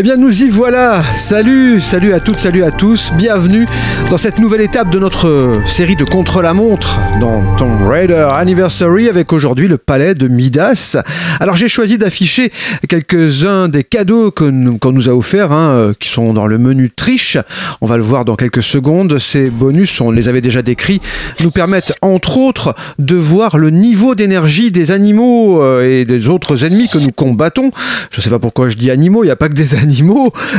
Eh bien nous y voilà Salut, salut à toutes, salut à tous, bienvenue dans cette nouvelle étape de notre série de contre-la-montre dans Tomb Raider Anniversary avec aujourd'hui le palais de Midas. Alors j'ai choisi d'afficher quelques-uns des cadeaux qu'on nous a offerts, hein, euh, qui sont dans le menu triche. On va le voir dans quelques secondes. Ces bonus, on les avait déjà décrits, nous permettent entre autres de voir le niveau d'énergie des animaux euh, et des autres ennemis que nous combattons. Je sais pas pourquoi je dis animaux, il n'y a pas que des animaux.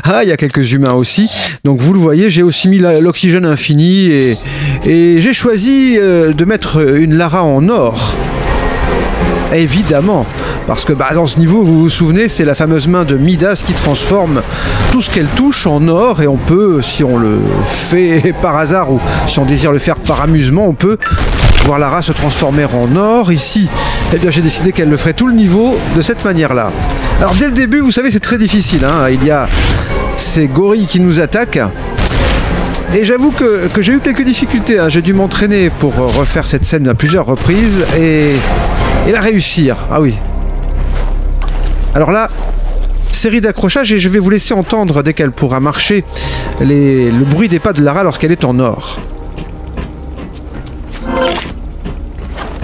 Ah, il y a quelques humains aussi. Donc vous le voyez, j'ai aussi mis l'oxygène infini et, j'ai choisi euh, de mettre une Lara en or. Évidemment, parce que bah, dans ce niveau, vous vous souvenez, c'est la fameuse main de Midas qui transforme tout ce qu'elle touche en or et on peut, si on le fait par hasard ou si on désire le faire par amusement, on peut voir Lara se transformer en or. Ici, eh bien, j'ai décidé qu'elle le ferait tout le niveau de cette manière-là. Alors dès le début, vous savez, c'est très difficile. Hein. Il y a ces gorilles qui nous attaquent. Et j'avoue que, j'ai eu quelques difficultés. Hein. J'ai dû m'entraîner pour refaire cette scène à plusieurs reprises et, et la réussir. Ah oui. Alors là, série d'accrochages et je vais vous laisser entendre dès qu'elle pourra marcher le bruit des pas de Lara lorsqu'elle est en or.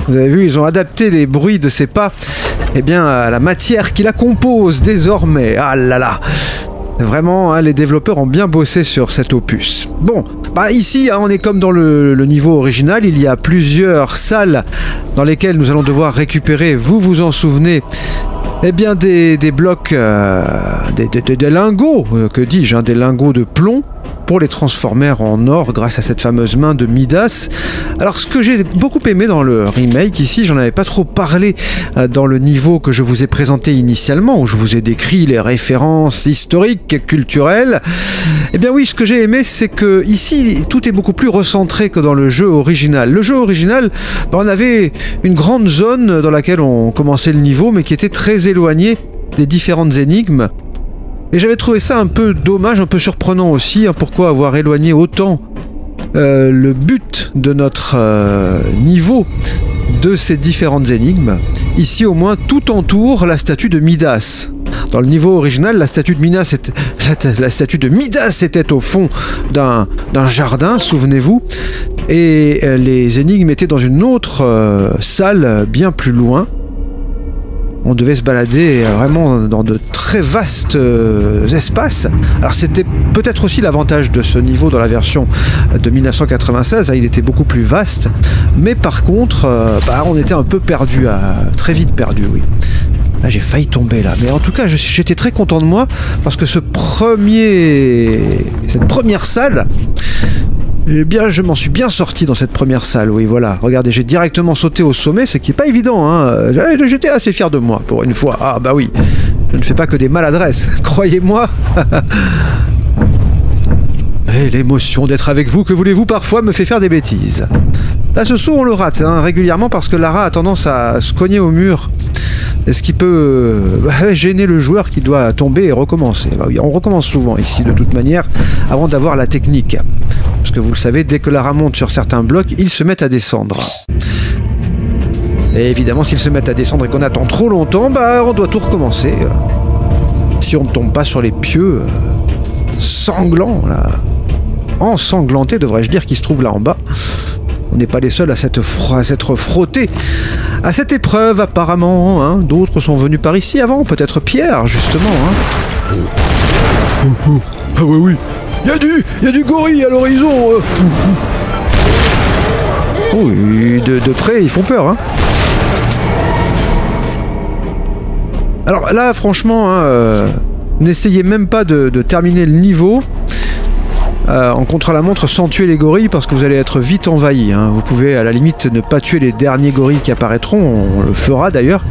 Vous avez vu, ils ont adapté les bruits de ses pas eh bien, à la matière qui la compose désormais. Ah là là Vraiment, hein, les développeurs ont bien bossé sur cet opus. Bon, bah ici, hein, on est comme dans le, niveau original. Il y a plusieurs salles dans lesquelles nous allons devoir récupérer, vous vous en souvenez, eh bien des, blocs, euh, des, lingots, euh, que dis-je, hein, des lingots de plomb pour les transformer en or grâce à cette fameuse main de Midas. Alors ce que j'ai beaucoup aimé dans le remake ici, j'en avais pas trop parlé euh, dans le niveau que je vous ai présenté initialement, où je vous ai décrit les références historiques, culturelles. Eh bien oui, ce que j'ai aimé, c'est que ici, tout est beaucoup plus recentré que dans le jeu original. Le jeu original, bah, on avait une grande zone dans laquelle on commençait le niveau, mais qui était très éloignée des différentes énigmes. Et j'avais trouvé ça un peu dommage, un peu surprenant aussi. Hein, pourquoi avoir éloigné autant euh, le but de notre euh, niveau de ces différentes énigmes Ici, au moins, tout entoure la statue de Midas. Dans le niveau original, la statue de Midas était, la, statue de Midas était au fond d'un jardin, souvenez-vous, et euh, les énigmes étaient dans une autre salle bien plus loin on devait se balader euh, vraiment dans de très vastes euh, espaces. Alors c'était peut-être aussi l'avantage de ce niveau dans la version de 1996, hein, il était beaucoup plus vaste, mais par contre, euh, bah, on était un peu perdu, très vite perdu, oui. Là, j'ai failli tomber là. Mais en tout cas, j'étais très content de moi parce que ce premier, cette première salle, eh bien, je m'en suis bien sorti dans cette première salle, oui, voilà. Regardez, j'ai directement sauté au sommet, ce qui n'est pas évident, hein. J'étais assez fier de moi, pour une fois. Ah, bah oui, je ne fais pas que des maladresses, croyez-moi. Et eh, l'émotion d'être avec vous, que voulez-vous, parfois me fait faire des bêtises. Là, ce saut, on le rate hein, régulièrement parce que Lara a tendance à se cogner au mur. Ce qui peut euh, gêner le joueur qui doit tomber et recommencer. Bah on recommence souvent ici, de toute manière, avant d'avoir la technique. Parce que vous le savez, dès que Lara monte sur certains blocs, ils se mettent à descendre. Et évidemment, s'ils se mettent à descendre et qu'on attend trop longtemps, bah on doit tout recommencer. Si on ne tombe pas sur les pieux sanglants, là, ensanglantés, devrais-je dire, qui se trouvent là en bas. On n'est pas les seuls à s'être frottés à cette épreuve, apparemment. Hein. D'autres sont venus par ici avant, peut-être Pierre, justement. Hein. Oh, oh. Ah oui, oui, il y a du, y a du gorille à l'horizon. Euh. Oui, de, près, ils font peur. Hein. Alors là, franchement, euh, n'essayez même pas de, terminer le niveau. Euh, en contre-la-montre sans tuer les gorilles parce que vous allez être vite envahi. Hein. Vous pouvez à la limite ne pas tuer les derniers gorilles qui apparaîtront, on le fera d'ailleurs.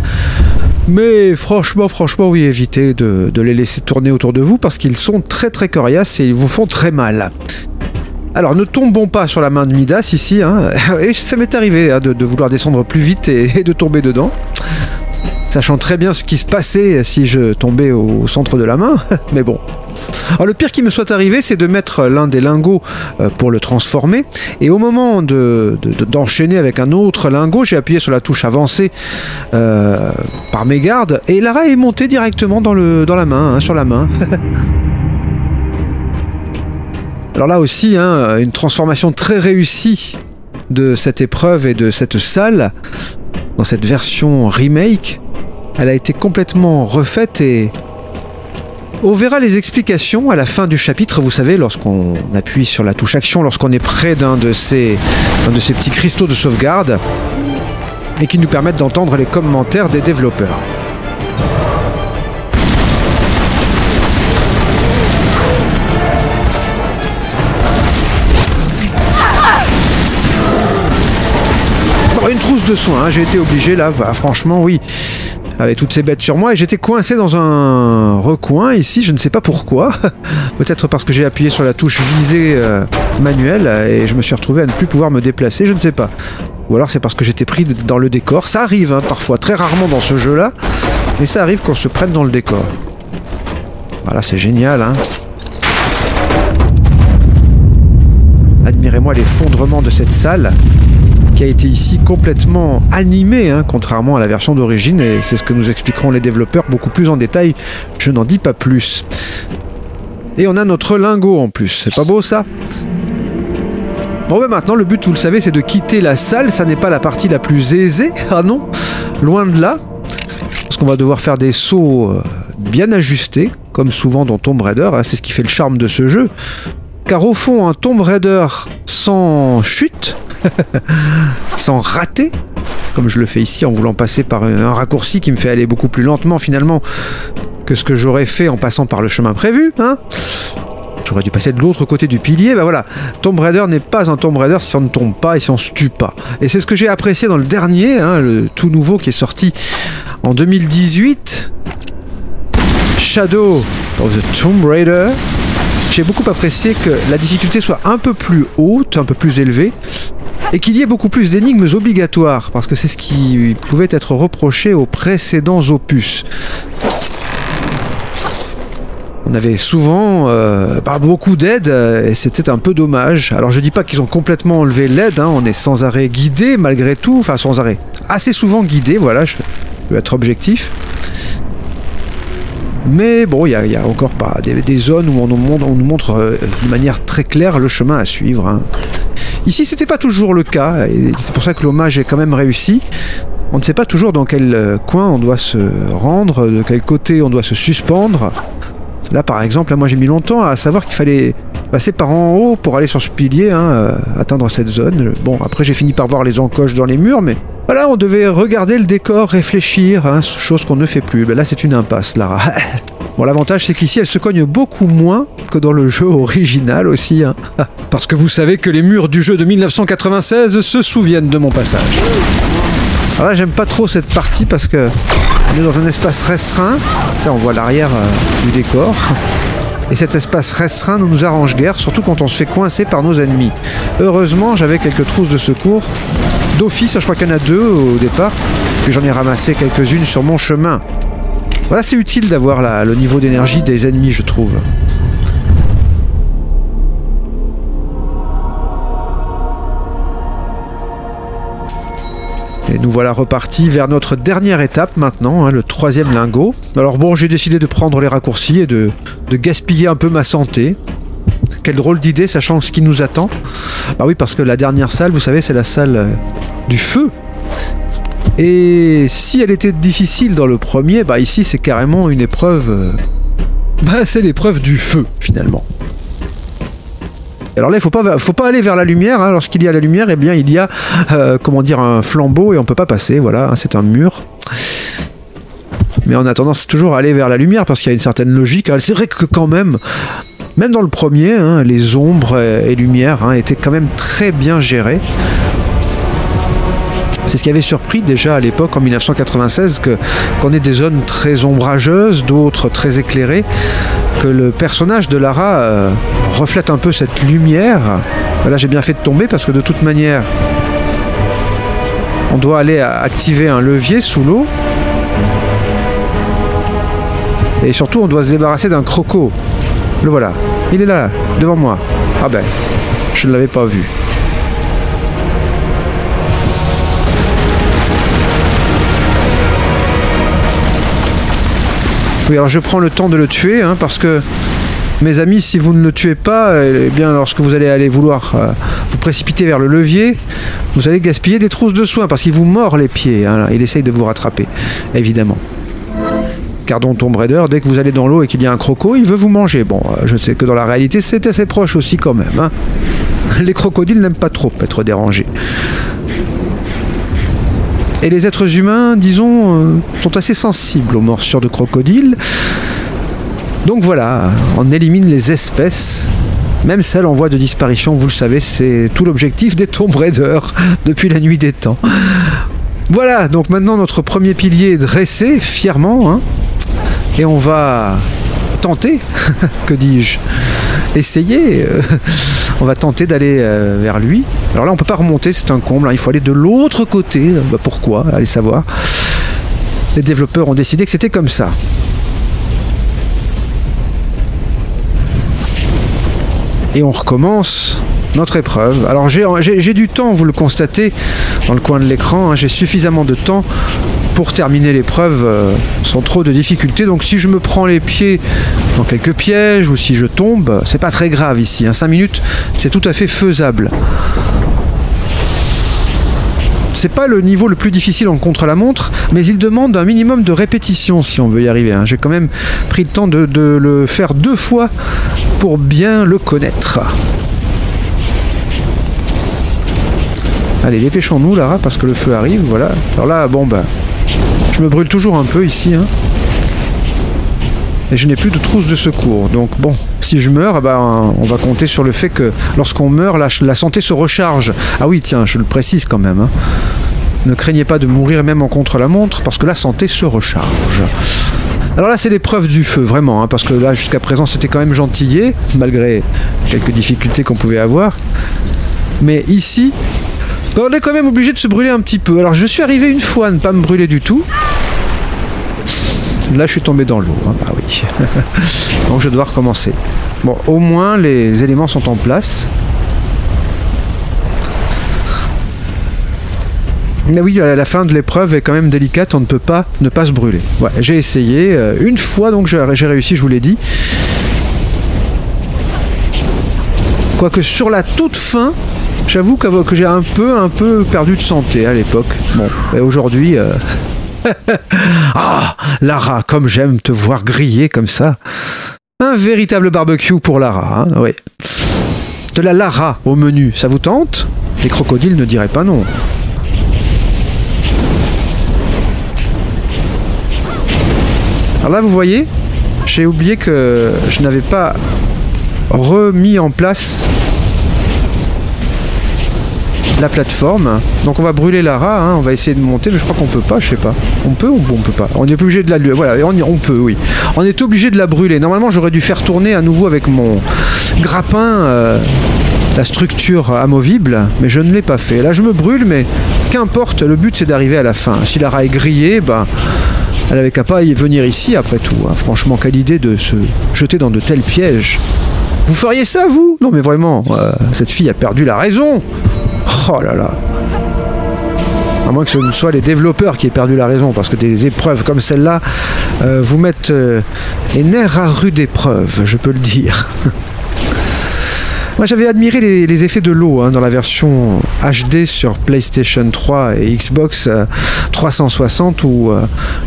Mais franchement, franchement, oui, évitez de, les laisser tourner autour de vous parce qu'ils sont très très coriaces et ils vous font très mal. Alors ne tombons pas sur la main de Midas ici, hein. et ça m'est arrivé hein, de, vouloir descendre plus vite et, de tomber dedans. Sachant très bien ce qui se passait si je tombais au centre de la main, mais bon, Alors le pire qui me soit arrivé, c'est de mettre l'un des lingots euh, pour le transformer, et au moment de, de- d'enchaîner avec un autre lingot, j'ai appuyé sur la touche avancée euh, par mégarde, et Lara est montée directement dans la main, hein, sur la main. Alors là aussi, hein, une transformation très réussie de cette épreuve et de cette salle dans cette version remake. Elle a été complètement refaite et on verra les explications à la fin du chapitre, vous savez, lorsqu'on appuie sur la touche action, lorsqu'on est près d'un de ces, de ces petits cristaux de sauvegarde et qui nous permettent d'entendre les commentaires des développeurs. Bon, une trousse de soins, hein, j'ai été obligé là, bah, franchement oui, avec toutes ces bêtes sur moi et j'étais coincé dans un recoin ici, je ne sais pas pourquoi. Peut-être parce que j'ai appuyé sur la touche visée euh, manuelle et je me suis retrouvé à ne plus pouvoir me déplacer, je ne sais pas. Ou alors c'est parce que j'étais pris dans le décor. Ça arrive hein, parfois, très rarement dans ce jeu-là, mais ça arrive qu'on se prenne dans le décor. Voilà, c'est génial. Hein. Admirez-moi l'effondrement de cette salle qui a été ici complètement animée, hein, contrairement à la version d'origine, et c'est ce que nous expliqueront les développeurs beaucoup plus en détail. Je n'en dis pas plus. Et on a notre lingot en plus. C'est pas beau ça? Bon ben maintenant le but vous le savez c'est de quitter la salle, ça n'est pas la partie la plus aisée, ah non, loin de là, parce qu'on va devoir faire des sauts euh, bien ajustés, comme souvent dans Tomb Raider, hein, c'est ce qui fait le charme de ce jeu, car au fond un Tomb Raider sans chute, sans rater, comme je le fais ici en voulant passer par un, raccourci qui me fait aller beaucoup plus lentement finalement que ce que j'aurais fait en passant par le chemin prévu, hein J'aurais dû passer de l'autre côté du pilier. Bah voilà, Tomb Raider n'est pas un Tomb Raider si on ne tombe pas et si on se tue pas. Et c'est ce que j'ai apprécié dans le dernier, hein, le tout nouveau qui est sorti en 2018. Shadow of the Tomb Raider. J'ai beaucoup apprécié que la difficulté soit un peu plus haute, un peu plus élevée, et qu'il y ait beaucoup plus d'énigmes obligatoires, parce que c'est ce qui pouvait être reproché aux précédents opus. On avait souvent euh, pas beaucoup d'aide euh, et c'était un peu dommage. Alors je dis pas qu'ils ont complètement enlevé l'aide, hein, on est sans arrêt guidé malgré tout, enfin sans arrêt, assez souvent guidé, voilà, je vais être objectif. Mais bon, il y, a- encore pas des, zones où on nous montre, on nous montre euh, de manière très claire le chemin à suivre. hein. Ici, c'était pas toujours le cas, et c'est pour ça que l'hommage est quand même réussi. On ne sait pas toujours dans quel euh, coin on doit se rendre, de quel côté on doit se suspendre. Là, par exemple, moi j'ai mis longtemps à savoir qu'il fallait passer par en haut pour aller sur ce pilier, hein, euh, atteindre cette zone. Bon, après j'ai fini par voir les encoches dans les murs, mais voilà, on devait regarder le décor, réfléchir, hein, chose qu'on ne fait plus. Ben là, c'est une impasse, Lara. bon, l'avantage, c'est qu'ici, elle se cogne beaucoup moins que dans le jeu original aussi. hein. Parce que vous savez que les murs du jeu de 1996 se souviennent de mon passage. Alors là, j'aime pas trop cette partie parce que on est dans un espace restreint. Tiens, on voit l'arrière euh, du décor. Et cet espace restreint ne nous arrange guère, surtout quand on se fait coincer par nos ennemis. Heureusement, j'avais quelques trousses de secours. D'office, je crois qu'il y en a deux au départ. Puis j'en ai ramassé quelques-unes sur mon chemin. Voilà, c'est utile d'avoir le niveau d'énergie des ennemis, je trouve. Et nous voilà repartis vers notre dernière étape maintenant, hein, le troisième lingot. Alors bon, j'ai décidé de prendre les raccourcis et de, gaspiller un peu ma santé. Quelle drôle d'idée, sachant ce qui nous attend. Bah oui, parce que la dernière salle, vous savez, c'est la salle euh, du feu. Et si elle était difficile dans le premier, bah ici c'est carrément une épreuve... euh, Bah c'est l'épreuve du feu, finalement. Alors là, il faut pas, faut pas aller vers la lumière. hein. Lorsqu'il y a la lumière, eh bien, il y a, euh, comment dire, un flambeau et on peut pas passer. Voilà, hein, c'est un mur. Mais on a tendance toujours à aller vers la lumière parce qu'il y a une certaine logique. hein. C'est vrai que quand même, même dans le premier, les ombres et, et lumières étaient quand même très bien gérées. C'est ce qui avait surpris déjà à l'époque en 1996 que qu'on ait des zones très ombrageuses, d'autres très éclairées, le personnage de Lara euh, reflète un peu cette lumière. Là j'ai bien fait de tomber parce que de toute manière on doit aller activer un levier sous l'eau. Et surtout on doit se débarrasser d'un croco. Le voilà. Il est là, devant moi. Ah ben, je ne l'avais pas vu. Oui, alors je prends le temps de le tuer, hein, parce que, mes amis, si vous ne le tuez pas, eh bien, lorsque vous allez aller vouloir euh, vous précipiter vers le levier, vous allez gaspiller des trousses de soins, parce qu'il vous mord les pieds. Hein, il essaye de vous rattraper, évidemment. Car dans Tomb Raider, dès que vous allez dans l'eau et qu'il y a un croco, il veut vous manger. Bon, euh, je sais que dans la réalité, c'est assez proche aussi quand même. Hein. Les crocodiles n'aiment pas trop être dérangés. Et les êtres humains, disons, euh, sont assez sensibles aux morsures de crocodiles. Donc voilà, on élimine les espèces, même celles en voie de disparition, vous le savez, c'est tout l'objectif des Tomb Raider depuis la nuit des temps. Voilà, donc maintenant notre premier pilier est dressé fièrement, hein, et on va tenter, que dis-je, essayer, euh, on va tenter d'aller euh, vers lui. Alors là, on peut pas remonter, c'est un comble, hein. il faut aller de l'autre côté. Bah, pourquoi Allez savoir. Les développeurs ont décidé que c'était comme ça. Et on recommence notre épreuve. Alors j'ai du temps, vous le constatez dans le coin de l'écran, hein. j'ai suffisamment de temps pour terminer l'épreuve euh, sans trop de difficultés. Donc si je me prends les pieds dans quelques pièges ou si je tombe, c'est pas très grave ici. 5 hein. minutes, c'est tout à fait faisable. C'est pas le niveau le plus difficile en contre-la-montre, mais il demande un minimum de répétition si on veut y arriver. Hein. J'ai quand même pris le temps de, le faire deux fois pour bien le connaître. Allez, dépêchons-nous, Lara, parce que le feu arrive, voilà. Alors là, bon, bah, je me brûle toujours un peu ici. Hein. Et je n'ai plus de trousse de secours. Donc bon, si je meurs, bah, on va compter sur le fait que lorsqu'on meurt, la, santé se recharge. Ah oui, tiens, je le précise quand même. Hein. Ne craignez pas de mourir même en contre-la-montre, parce que la santé se recharge. Alors là, c'est l'épreuve du feu, vraiment, hein, parce que là, jusqu'à présent, c'était quand même gentillé, malgré quelques difficultés qu'on pouvait avoir. Mais ici, on est quand même obligé de se brûler un petit peu. Alors je suis arrivé une fois à ne pas me brûler du tout. Là je suis tombé dans l'eau. Hein. Bah oui. Donc je dois recommencer. Bon, au moins les éléments sont en place. Mais oui, la fin de l'épreuve est quand même délicate, on ne peut pas ne pas se brûler. Ouais, j'ai essayé euh, une fois, donc j'ai réussi, je vous l'ai dit. Quoique sur la toute fin, J'avoue que, j'ai un peu, un peu perdu de santé à l'époque. Bon, et aujourd'hui. Euh, ah, Lara, comme j'aime te voir griller comme ça. Un véritable barbecue pour Lara, hein, oui. De la Lara au menu, ça vous tente? Les crocodiles ne diraient pas non. Alors là, vous voyez, j'ai oublié que je n'avais pas remis en place la plateforme. Donc on va brûler Lara, hein, on va essayer de monter, mais je crois qu'on peut pas, je sais pas. On peut ou on peut pas? On est obligé de la... Voilà, on, peut, oui. On est obligé de la brûler. Normalement j'aurais dû faire tourner à nouveau avec mon grappin euh, la structure amovible, mais je ne l'ai pas fait. Là je me brûle, mais qu'importe, le but c'est d'arriver à la fin. Si Lara est grillée, ben... Elle avait qu'à pas y venir ici après tout. Hein. Franchement, quelle idée de se jeter dans de tels pièges. Vous feriez ça, vous? Non mais vraiment, euh, cette fille a perdu la raison. Oh là là. À moins que ce ne soit les développeurs qui aient perdu la raison, parce que des épreuves comme celle-là euh, vous mettent euh, les nerfs à rude épreuve, je peux le dire. Moi j'avais admiré les, effets de l'eau hein, dans la version HD sur PlayStation 3 et Xbox 360 euh, où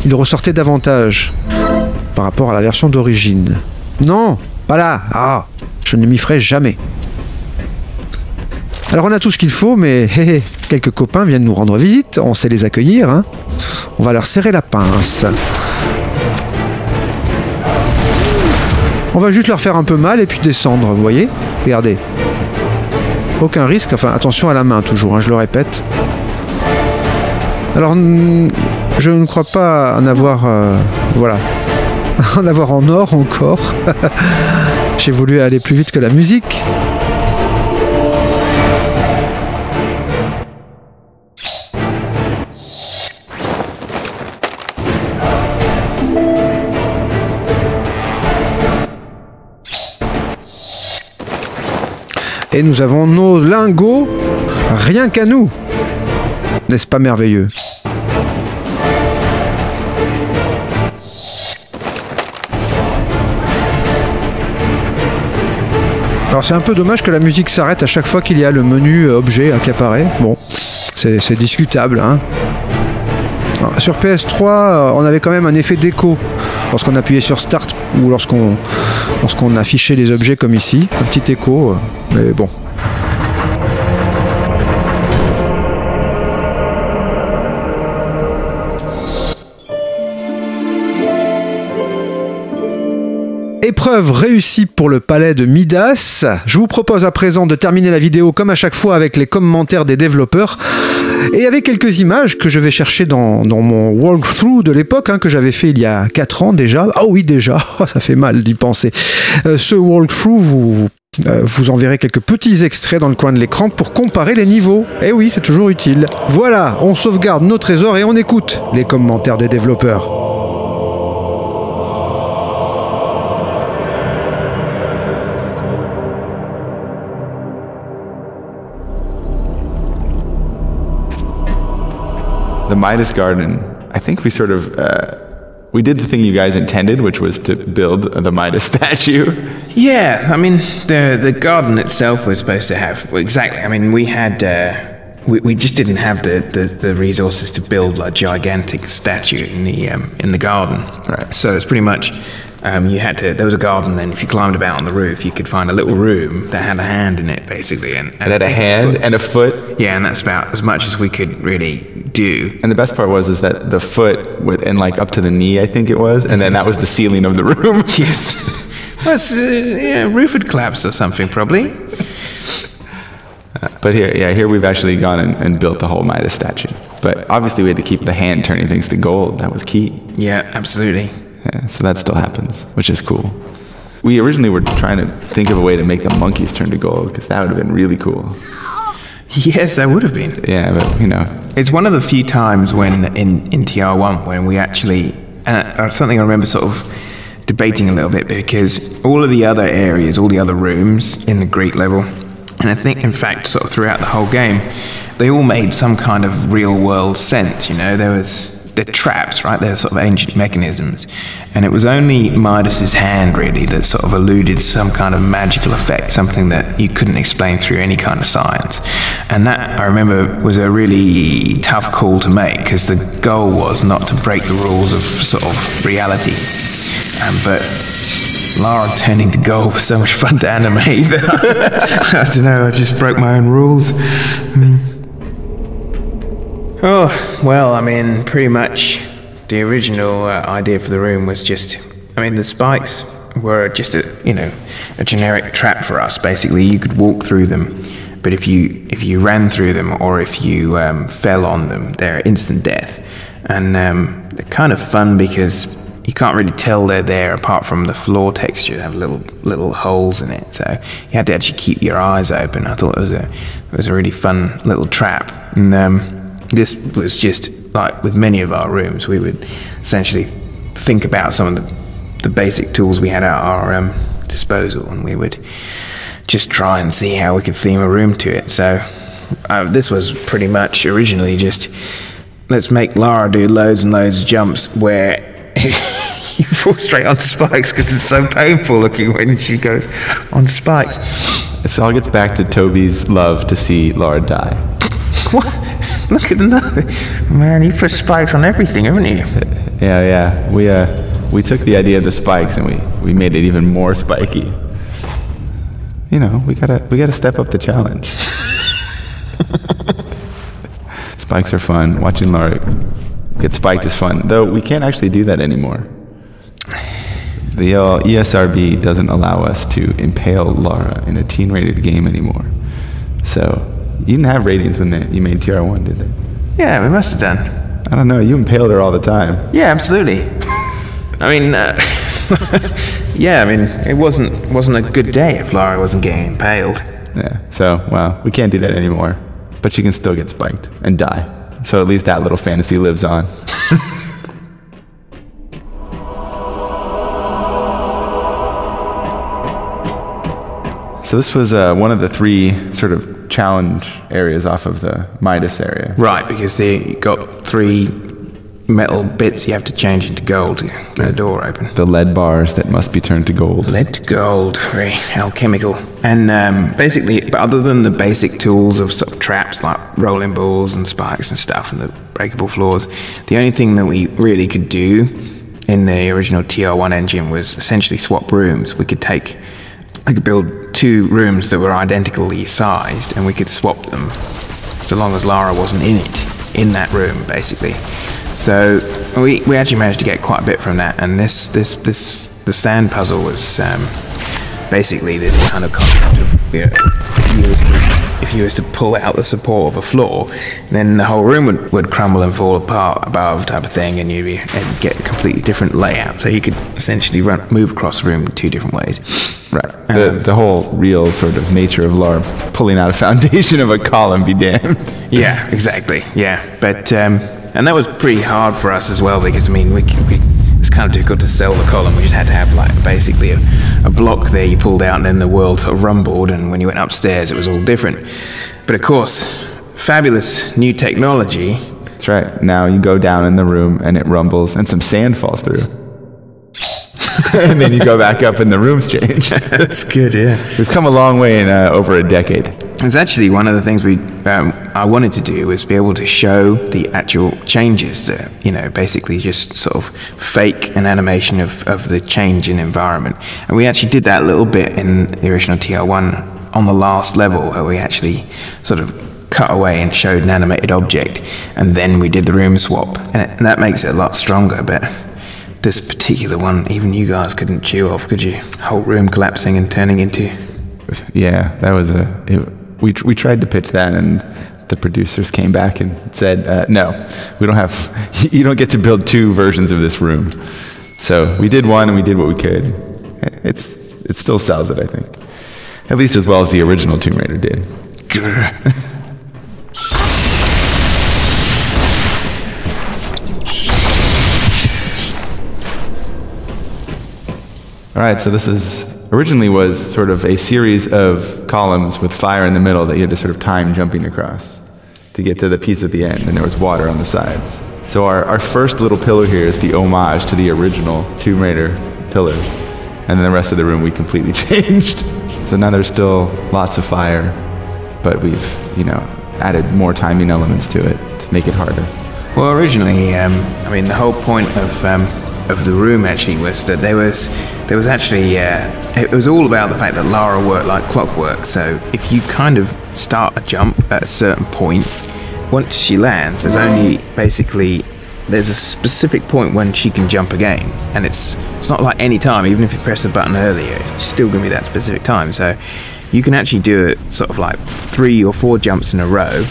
il ressortait davantage par rapport à la version d'origine. Non, pas là. Ah, je ne m'y ferai jamais. Alors on a tout ce qu'il faut, mais quelques copains viennent nous rendre visite, on sait les accueillir. Hein. On va leur serrer la pince. On va juste leur faire un peu mal et puis descendre, vous voyez Regardez. Aucun risque, enfin attention à la main toujours, hein, je le répète. Alors, je ne crois pas en avoir... Euh, voilà. en avoir en or encore. J'ai voulu aller plus vite que la musique. Nous avons nos lingots rien qu'à nous. N'est-ce pas merveilleux? Alors c'est un peu dommage que la musique s'arrête à chaque fois qu'il y a le menu euh, objet qui apparaît. Bon, c'est discutable. Hein. sur PS3, euh, on avait quand même un effet d'écho lorsqu'on appuyait sur Start ou lorsqu'on lorsqu'on affichait les objets comme ici. Un petit écho, euh, mais bon, Épreuve réussie pour le palais de Midas. Je vous propose à présent de terminer la vidéo comme à chaque fois avec les commentaires des développeurs et avec quelques images que je vais chercher dans, mon walkthrough de l'époque hein, que j'avais fait il y a 4 ans déjà. Ah oui déjà, ça fait mal d'y penser. Euh, ce walkthrough, vous, euh, vous enverrez quelques petits extraits dans le coin de l'écran pour comparer les niveaux. Eh oui, c'est toujours utile. Voilà, on sauvegarde nos trésors et on écoute les commentaires des développeurs. Midas Garden, I think we sort of uh, we did the thing you guys intended, which was to build the Midas statue. Yeah, I mean the the garden itself was supposed to have well, exactly. I mean we had. Uh, we, we just didn't have the, the, the, resources to build a gigantic statue in the um, in the garden. Right. So it's pretty much um, you had to. There was a garden. Then, if you climbed about on the roof, you could find a little room that had a hand in it, basically, and, and, and had a hand and a foot. Yeah, and that's about as much as we could really do. And the best part was is that the foot with and like up to the knee, I think it was, and then that was the ceiling of the room. yes. Well, uh, yeah, roof had collapsed or something, probably. Uh, but here, yeah, here we've actually gone and, and built the whole Midas statue. But obviously, we had to keep the hand turning things to gold. That was key. Yeah, absolutely. Yeah, so that still happens, which is cool. We originally were trying to think of a way to make the monkeys turn to gold because that would have been really cool. Yes, that would have been. Yeah, but you know, it's one of the few times when in in TR1 when we actually uh, something I remember sort of debating a little bit because all of the other areas, all the other rooms in the Greek level, and I think in fact sort of throughout the whole game, they all made some kind of real world sense. You know, there was they're traps, right? They're sort of ancient mechanisms. And it was only Midas's hand, really, that sort of eluded some kind of magical effect, something that you couldn't explain through any kind of science. And that, I remember, was a really tough call to make because the goal was not to break the rules of sort of reality. Um, but Lara turning to gold was so much fun to animate that I don't know, I just broke my own rules. Mm. Oh, well, I mean, pretty much the original uh, idea for the room was just, I mean, the spikes were just a, you know, a generic trap for us. Basically, you could walk through them, but if you if you ran through them or if you um, fell on them, they're instant death. And um, they're kind of fun because you can't really tell they're there apart from the floor texture. They have little little holes in it, so you had to actually keep your eyes open. I thought it was a it was a really fun little trap. And um, this was just like with many of our rooms, we would essentially think about some of the, the basic tools we had at our um, disposal, and we would just try and see how we could theme a room to it. So uh, this was pretty much originally just let's make Lara do loads and loads of jumps where you fall straight onto spikes because it's so painful looking when she goes onto spikes. This all gets back to Toby's love to see Lara die. What? Look at the man. You put spikes on everything, haven't you? Yeah, yeah. We uh, we took the idea of the spikes and we we made it even more spiky. You know, we gotta we gotta step up the challenge. spikes are fun. Watching Laura get spiked is fun, though we can't actually do that anymore. The uh, ESRB doesn't allow us to impale Laura in a teen-rated game anymore. So you didn't have ratings when they, you made TR1, did they? Yeah, we must have done. I don't know. You impaled her all the time. Yeah, absolutely. I mean, uh, yeah, I mean, it wasn't wasn't a good day if Laura wasn't getting impaled. Yeah. So, well, we can't do that anymore. But she can still get spiked and die. So at least that little fantasy lives on. So this was uh, one of the three sort of challenge areas off of the Midas area. Right, because they got three metal bits you have to change into gold to get a door open. The lead bars that must be turned to gold. Lead to gold, very alchemical. And um, basically, other than the basic tools of sort of traps like rolling balls and spikes and stuff and the breakable floors, the only thing that we really could do in the original TR1 engine was essentially swap rooms. We could take, we could build two rooms that were identically sized and we could swap them so long as Lara wasn't in it, in that room, basically. So we, we actually managed to get quite a bit from that, and this this this the sand puzzle was um, basically this kind of concept of know, if you was to if you was to pull out the support of a floor, then the whole room would, would crumble and fall apart above type of thing, and you'd be, and get a completely different layout. So you could essentially run move across the room two different ways. Right. The, the whole real sort of nature of LARP, pulling out a foundation of a column be damned. Yeah, exactly. Yeah, but um, and that was pretty hard for us as well because I mean we, we it was kind of difficult to sell the column. We just had to have like basically a, a block there you pulled out, and then the world sort of rumbled. And when you went upstairs, it was all different. But of course, fabulous new technology. That's right. Now you go down in the room and it rumbles and some sand falls through. and then you go back up and the room's changed. That's good, yeah. We've come a long way in uh, over a decade. It's actually one of the things we um, I wanted to do was be able to show the actual changes that you know basically just sort of fake an animation of, of the change in environment. And we actually did that a little bit in the original TR1 on the last level where we actually sort of cut away and showed an animated object. And then we did the room swap. And, it, and that makes it a lot stronger but this particular one even you guys couldn't chew off could you? Whole room collapsing and turning into Yeah, that was a. It, we, we tried to pitch that, and the producers came back and said, uh, "No, we don't have. You don't get to build two versions of this room." So we did one, and we did what we could. It's it still sells it, I think, at least as well as the original Tomb Raider did. All right, so this is originally was sort of a series of columns with fire in the middle that you had to sort of time jumping across to get to the piece at the end, and there was water on the sides. So our, our first little pillar here is the homage to the original Tomb Raider pillars, and then the rest of the room we completely changed. So now there's still lots of fire, but we've you know added more timing elements to it to make it harder. Well, originally, um, I mean, the whole point of um, of the room actually was that there was there was actually uh, it was all about the fact that Lara worked like clockwork. So if you kind of start a jump at a certain point, once she lands, there's only basically there's a specific point when she can jump again, and it's it's not like any time. Even if you press the button earlier, it's still going to be that specific time. So you can actually do it sort of like three or four jumps in a row,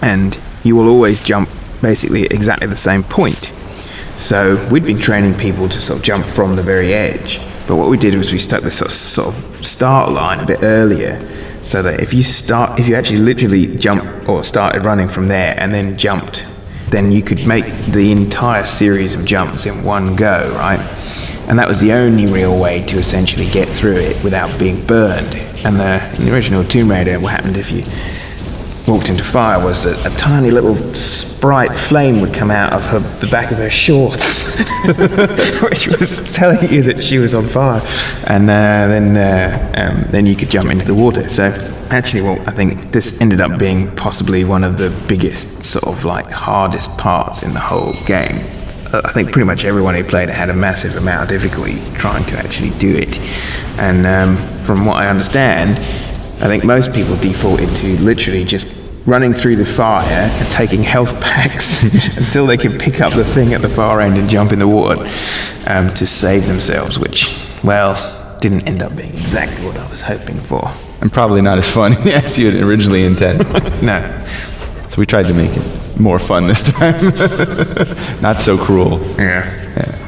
and you will always jump basically at exactly the same point. So we'd been training people to sort of jump from the very edge, but what we did was we stuck this sort of, sort of start line a bit earlier, so that if you start, if you actually literally jump or started running from there and then jumped, then you could make the entire series of jumps in one go, right? And that was the only real way to essentially get through it without being burned. And the, the original Tomb Raider, what happened if you walked into fire was that a tiny little sprite flame would come out of her, the back of her shorts, which was telling you that she was on fire, and uh, then uh, um, then you could jump into the water. So actually, well, I think this ended up being possibly one of the biggest, sort of like hardest parts in the whole game. Uh, I think pretty much everyone who played it had a massive amount of difficulty trying to actually do it, and um, from what I understand. I think most people default into literally just running through the fire and taking health packs until they can pick up the thing at the far end and jump in the water um, to save themselves, which, well, didn't end up being exactly what I was hoping for. And probably not as fun as you had originally intended. No. So we tried to make it more fun this time. Not so cruel. Yeah.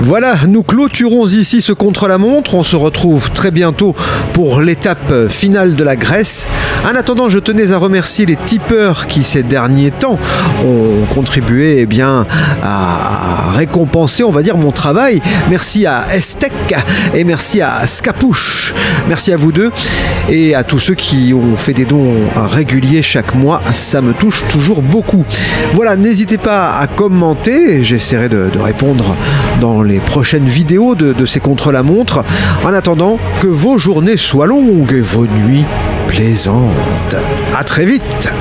Voilà, nous clôturons ici ce contre-la-montre. On se retrouve très bientôt pour l'étape finale de la Grèce En attendant, je tenais à remercier les tipeurs qui ces derniers temps ont contribué eh bien, à récompenser, on va dire, mon travail. Merci à Estec et merci à Scapouche. Merci à vous deux et à tous ceux qui ont fait des dons réguliers chaque mois. Ça me touche toujours beaucoup. Voilà, n'hésitez pas à commenter. J'essaierai de, de répondre dans les prochaines vidéos de, de ces contre-la-montre. En attendant, que vos journées soient longues et vos nuits plaisantes. À très vite